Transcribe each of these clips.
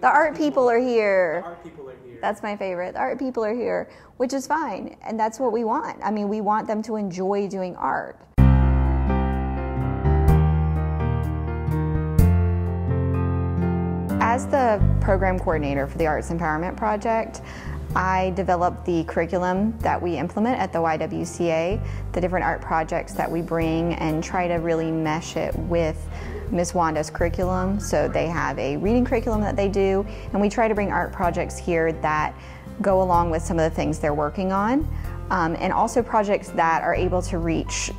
The art people are here. Art people are here. That's my favorite. The art people are here, which is fine. And that's what we want. I mean, we want them to enjoy doing art. As the program coordinator for the Arts Empowerment Project, I develop the curriculum that we implement at the YWCA, the different art projects that we bring, and try to really mesh it with Miss Wanda's curriculum. So they have a reading curriculum that they do, and we try to bring art projects here that go along with some of the things they're working on, um, and also projects that are able to reach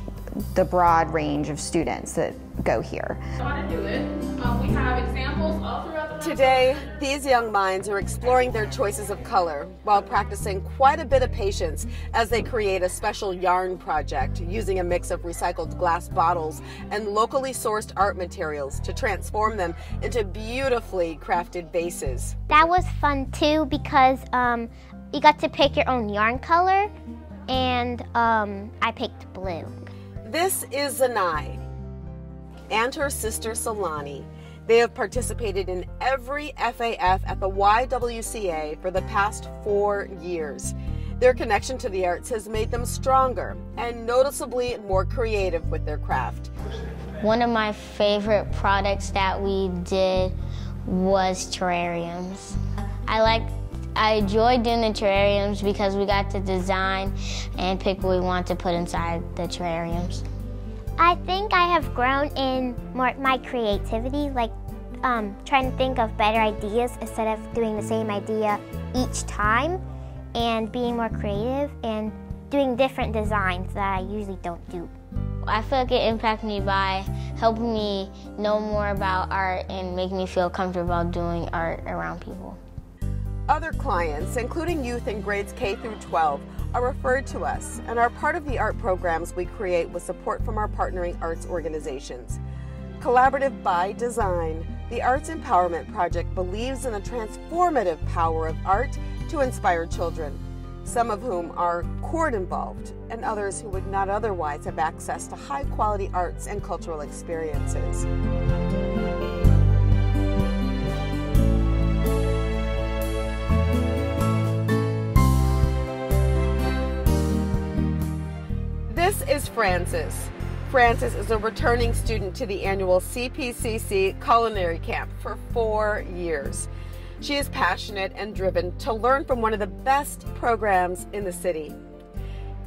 the broad range of students that go here. How to do it. Um, we have examples all throughout the Today, these young minds are exploring their choices of color while practicing quite a bit of patience as they create a special yarn project using a mix of recycled glass bottles and locally sourced art materials to transform them into beautifully crafted vases. That was fun too because um, you got to pick your own yarn color, and um, I picked blue. This is Zanai and her sister Solani. They have participated in every FAF at the YWCA for the past four years. Their connection to the arts has made them stronger and noticeably more creative with their craft. One of my favorite products that we did was terrariums. I like I enjoyed doing the terrariums because we got to design and pick what we want to put inside the terrariums. I think I have grown in more my creativity, like um, trying to think of better ideas instead of doing the same idea each time, and being more creative and doing different designs that I usually don't do. I feel like it impacted me by helping me know more about art and making me feel comfortable doing art around people. Other clients, including youth in grades K through 12, are referred to us and are part of the art programs we create with support from our partnering arts organizations. Collaborative by design, the Arts Empowerment Project believes in the transformative power of art to inspire children, some of whom are court involved and others who would not otherwise have access to high quality arts and cultural experiences. This is Frances. Frances is a returning student to the annual CPCC Culinary Camp for four years. She is passionate and driven to learn from one of the best programs in the city.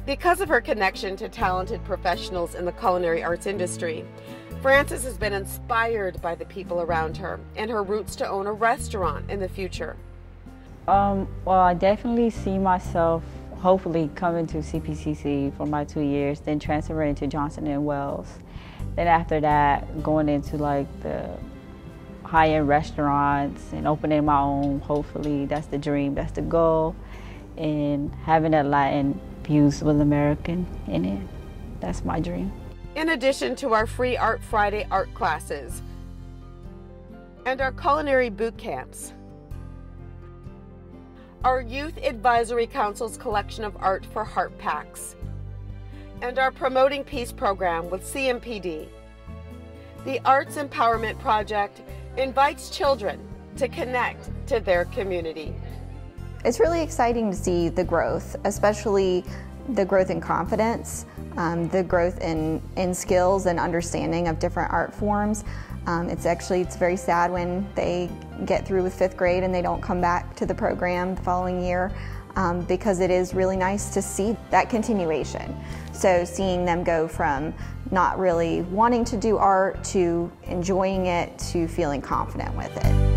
Because of her connection to talented professionals in the culinary arts industry, Frances has been inspired by the people around her and her roots to own a restaurant in the future. Um, well, I definitely see myself hopefully coming to CPCC for my two years, then transferring to Johnson and Wales. Then after that, going into like the high-end restaurants and opening my own. Hopefully, that's the dream, that's the goal, and having a Latin views with American in it. That's my dream. In addition to our free Art Friday art classes and our culinary boot camps, our Youth Advisory Council's collection of art for Heart Packs, and our Promoting Peace program with CMPD. The Arts Empowerment Project invites children to connect to their community. It's really exciting to see the growth, especially the growth in confidence, um, the growth in, in skills and understanding of different art forms. Um, it's actually it's very sad when they get through with fifth grade and they don't come back to the program the following year um, because it is really nice to see that continuation. So seeing them go from not really wanting to do art to enjoying it to feeling confident with it.